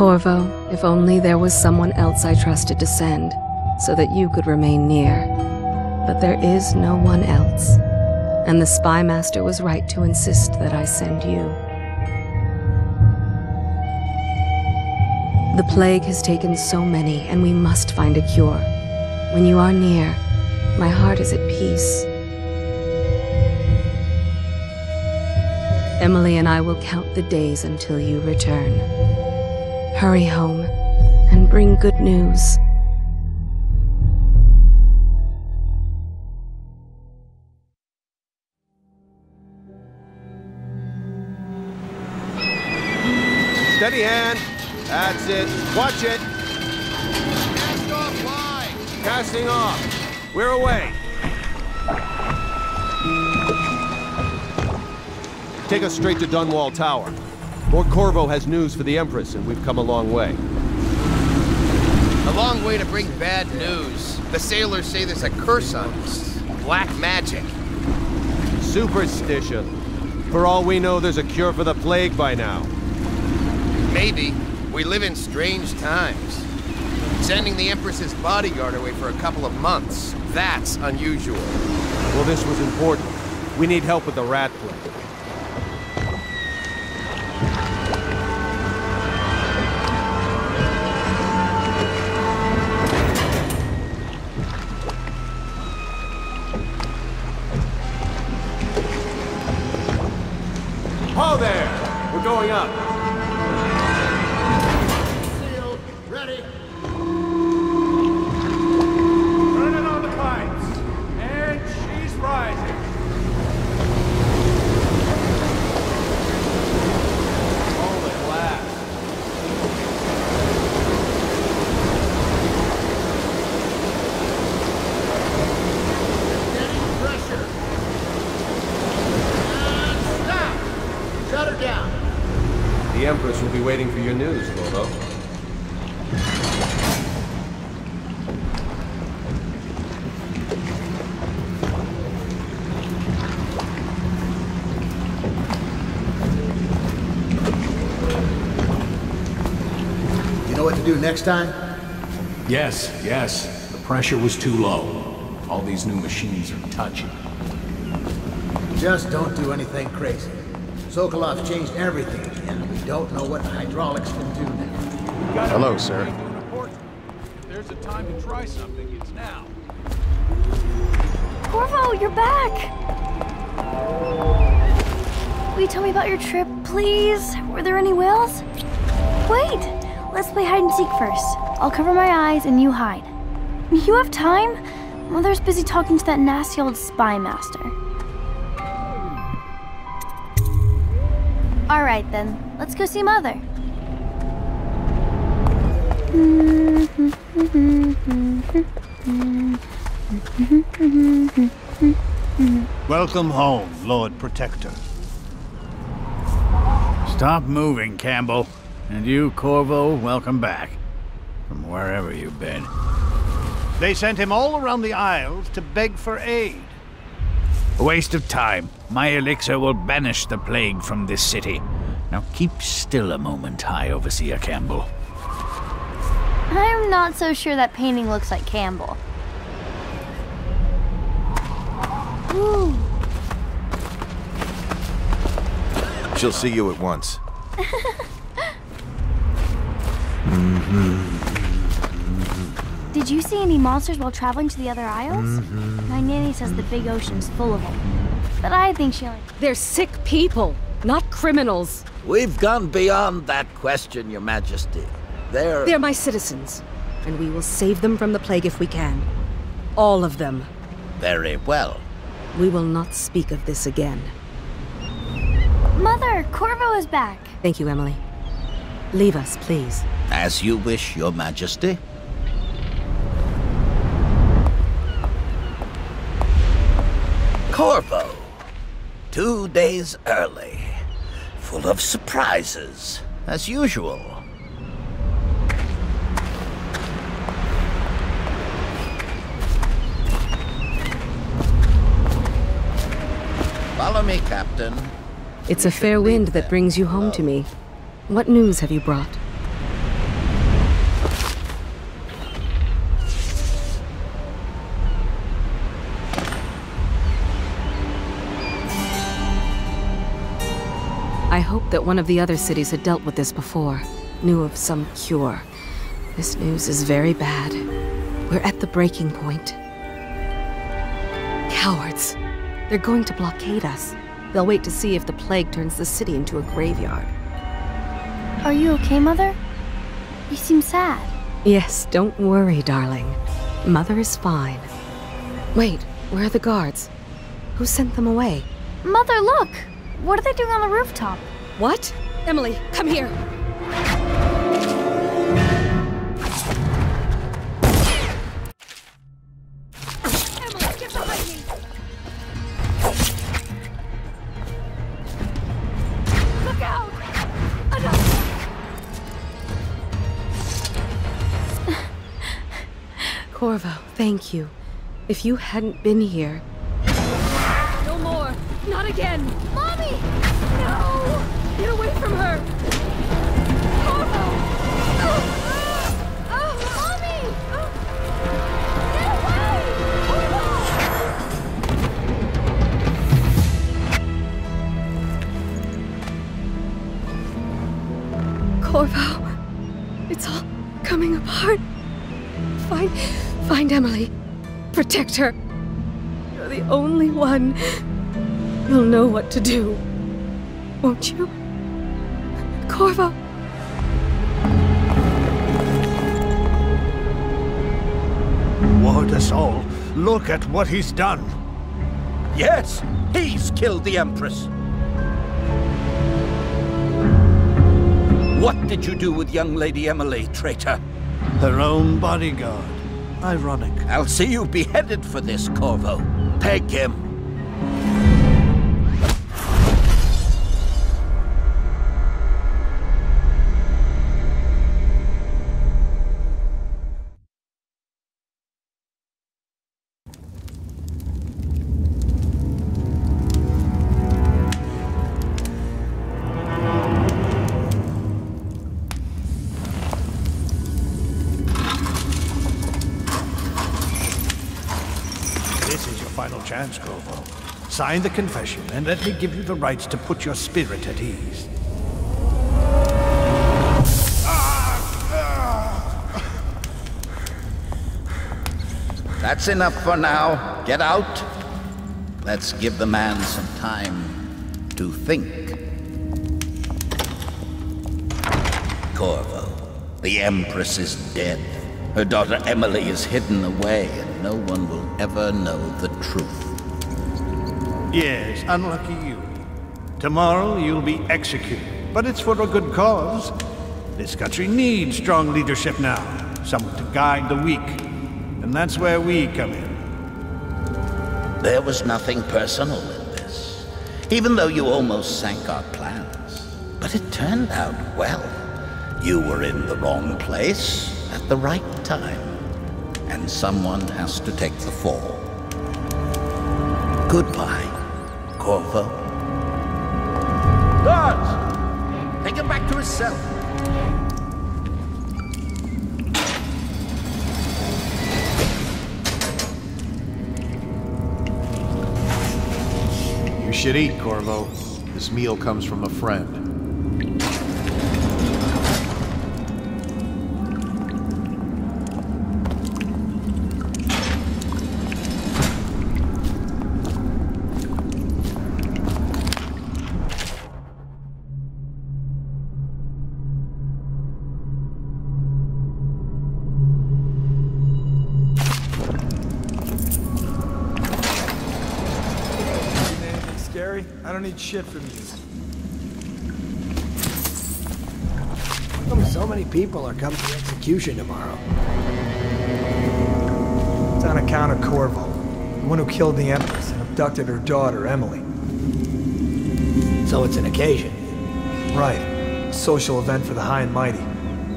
Corvo, if only there was someone else I trusted to send, so that you could remain near. But there is no one else, and the Spy Master was right to insist that I send you. The plague has taken so many, and we must find a cure. When you are near, my heart is at peace. Emily and I will count the days until you return. Hurry home and bring good news. Steady hand. That's it. Watch it. Cast off line. Casting off. We're away. Take us straight to Dunwall Tower. Lord Corvo has news for the Empress, and we've come a long way. A long way to bring bad news. The sailors say there's a curse on us. Black magic. Superstition. For all we know, there's a cure for the plague by now. Maybe. We live in strange times. Sending the Empress's bodyguard away for a couple of months. That's unusual. Well, this was important. We need help with the rat plague. To do next time? Yes, yes. The pressure was too low. All these new machines are touchy. Just don't do anything crazy. Sokolov changed everything again. We don't know what the hydraulics can do now. Hello, sir. There's a time to try something. It's now. Corvo, you're back! Will you tell me about your trip, please? Were there any whales? Wait! Let's play hide and seek first. I'll cover my eyes and you hide. You have time? Mother's busy talking to that nasty old spy master. Alright then, let's go see Mother. Welcome home, Lord Protector. Stop moving, Campbell. And you, Corvo, welcome back. From wherever you've been. They sent him all around the Isles to beg for aid. A waste of time. My elixir will banish the plague from this city. Now keep still a moment, High Overseer Campbell. I'm not so sure that painting looks like Campbell. Ooh. She'll see you at once. Did you see any monsters while traveling to the other isles? My nanny says the big ocean's full of them. But I think she only. They're sick people, not criminals. We've gone beyond that question, Your Majesty. They're... They're my citizens, and we will save them from the plague if we can. All of them. Very well. We will not speak of this again. Mother, Corvo is back. Thank you, Emily. Leave us, please. As you wish, Your Majesty. Corvo. Two days early. Full of surprises, as usual. Follow me, Captain. It's a fair wind that brings you home to me. What news have you brought? I hoped that one of the other cities had dealt with this before, knew of some cure. This news is very bad. We're at the breaking point. Cowards. They're going to blockade us. They'll wait to see if the plague turns the city into a graveyard. Are you okay, Mother? You seem sad. Yes, don't worry, darling. Mother is fine. Wait, where are the guards? Who sent them away? Mother, look! What are they doing on the rooftop? What? Emily, come here. Emily, get behind me! Look out! Corvo, thank you. If you hadn't been here. No more! Not again! Protect her. You're the only one You'll know what to do. Won't you? Corvo. Ward us all. Look at what he's done. Yes, he's killed the Empress. What did you do with young Lady Emily, traitor? Her own bodyguard. Ironic. I'll see you beheaded for this, Corvo. Peg him. Chance, Corvo. Sign the confession, and let me give you the rites to put your spirit at ease. That's enough for now. Get out. Let's give the man some time to think. Corvo, the Empress is dead. Her daughter Emily is hidden away, and no one will ever know the truth. Yes, unlucky you. Tomorrow you'll be executed, but it's for a good cause. This country needs strong leadership now, someone to guide the weak. And that's where we come in. There was nothing personal in this, even though you almost sank our plans. But it turned out well. You were in the wrong place at the right time, and someone has to take the fall. Goodbye, Corvo. Guards! Take him back to his cell. You should eat, Corvo. This meal comes from a friend. I don't need shit from you. How come so many people are coming to execution tomorrow? It's on account of Corvo, the one who killed the Empress and abducted her daughter, Emily. So it's an occasion. Right. A social event for the high and mighty.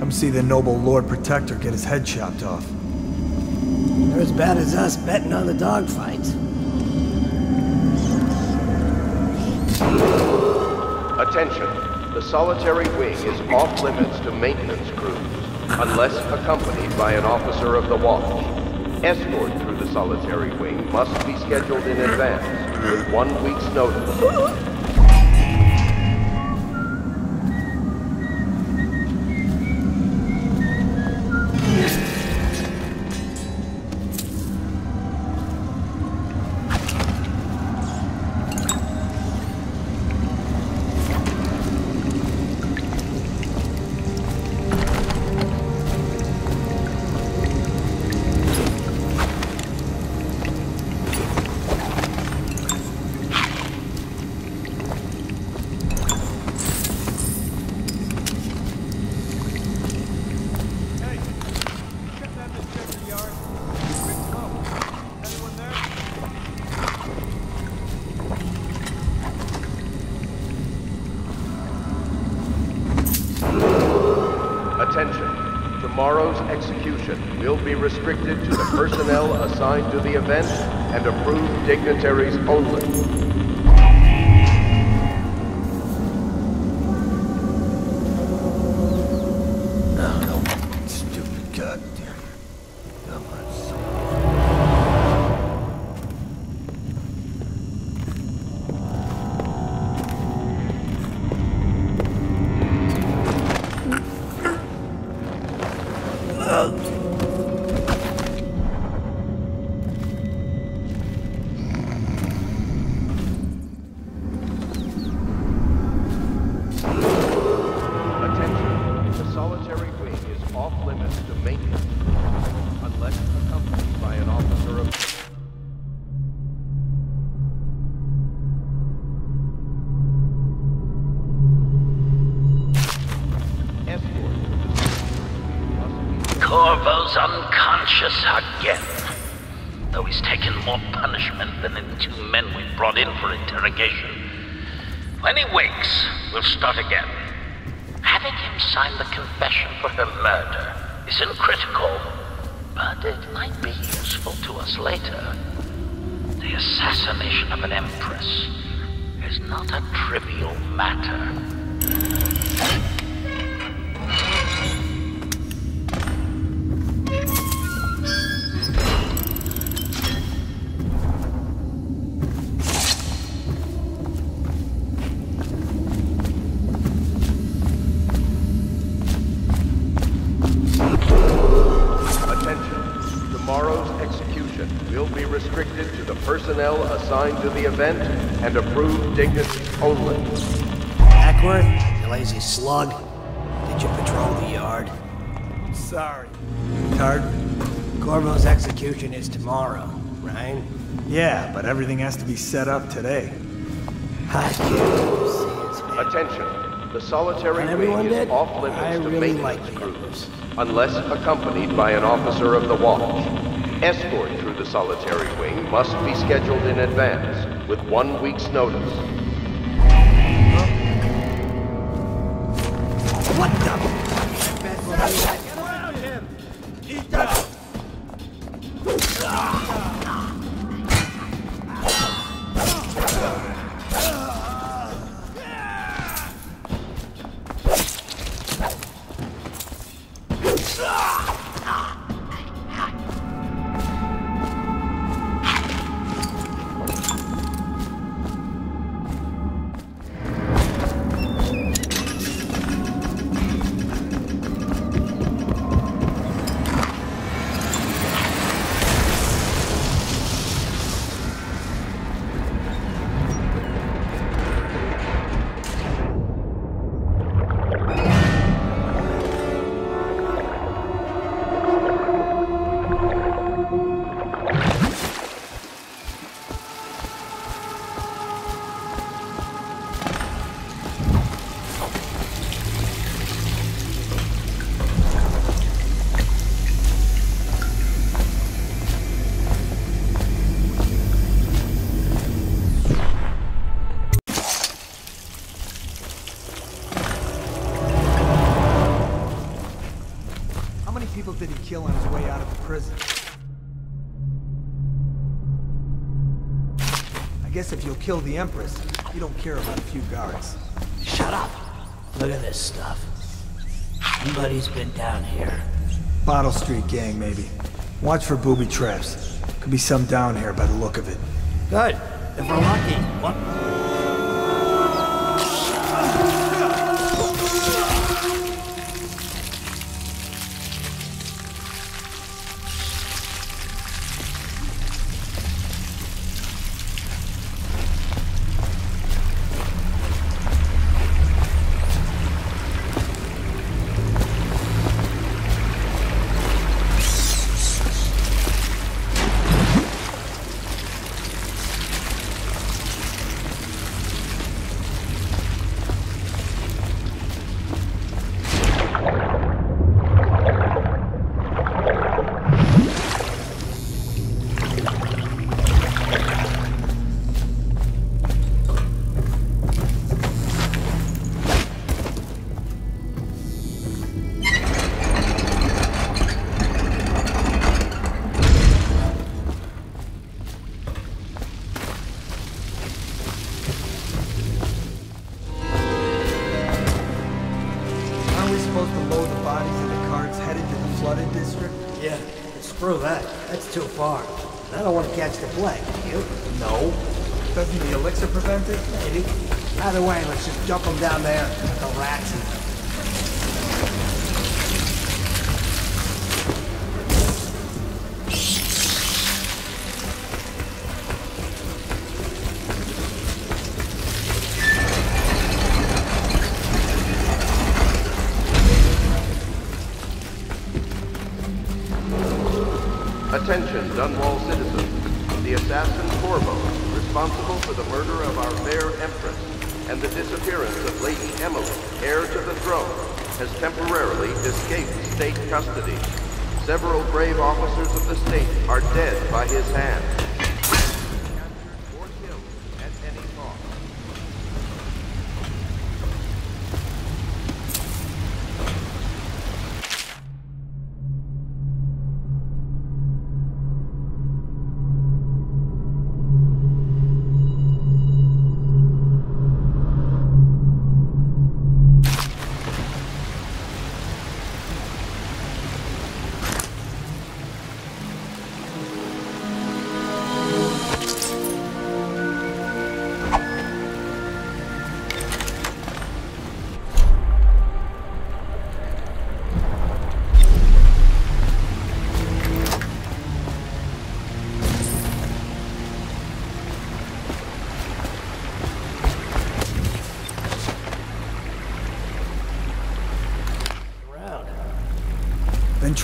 Come see the noble Lord Protector get his head chopped off. They're as bad as us betting on the dogfights. Attention. The solitary wing is off limits to maintenance crews, unless accompanied by an officer of the watch. Escort through the solitary wing must be scheduled in advance, with one week's notice. Dignitaries only. Unconscious again. Though he's taken more punishment than the two men we brought in for interrogation. When he wakes, we'll start again. Having him sign the confession for her murder isn't critical, but it might be useful to us later. The assassination of an empress is not a trivial matter. To the event and approved dignitaries only. Ackworth, you lazy slug. Did you patrol the yard? Sorry. Tard, Corvo's execution is tomorrow, right? Yeah, but everything has to be set up today. I can't Attention. The solitary Not wing is did? off limits I to really maintenance like the crews, unless accompanied by an officer of the watch. Escort through the solitary wing must be scheduled in advance, with one week's notice. Kill the Empress, you don't care about a few guards. Shut up! Look at this stuff. Somebody's been down here. Bottle Street gang, maybe. Watch for booby traps. Could be some down here by the look of it. Good. If we're lucky, what? Aren't we supposed to load the bodies in the carts headed to the flooded district? Yeah, screw that. That's too far. I don't want to catch the plague, do you? No. Doesn't the elixir prevent it? Maybe. Either way, let's just dump them down there. The rats eat citizens. The assassin Corvo, responsible for the murder of our fair Empress and the disappearance of Lady Emily, heir to the throne, has temporarily escaped state custody. Several brave officers of the state are dead by his hand.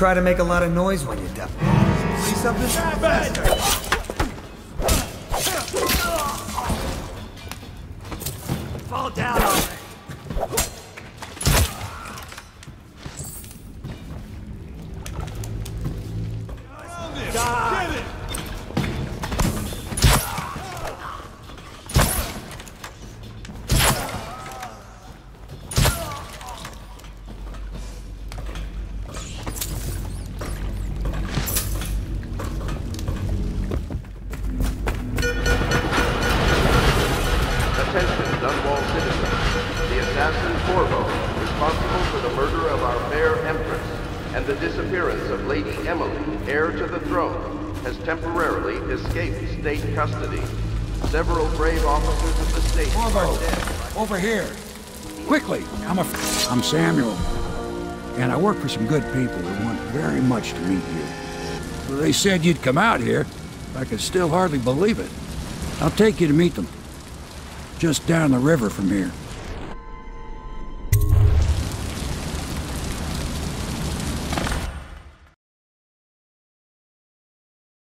Try to make a lot of noise when you're deaf. See something? Responsible for the murder of our fair Empress and the disappearance of Lady Emily, heir to the throne, has temporarily escaped state custody. Several brave officers of the state dead. Over here. Quickly. I'm a. I'm Samuel. And I work for some good people who want very much to meet you. They said you'd come out here. I can still hardly believe it. I'll take you to meet them. Just down the river from here.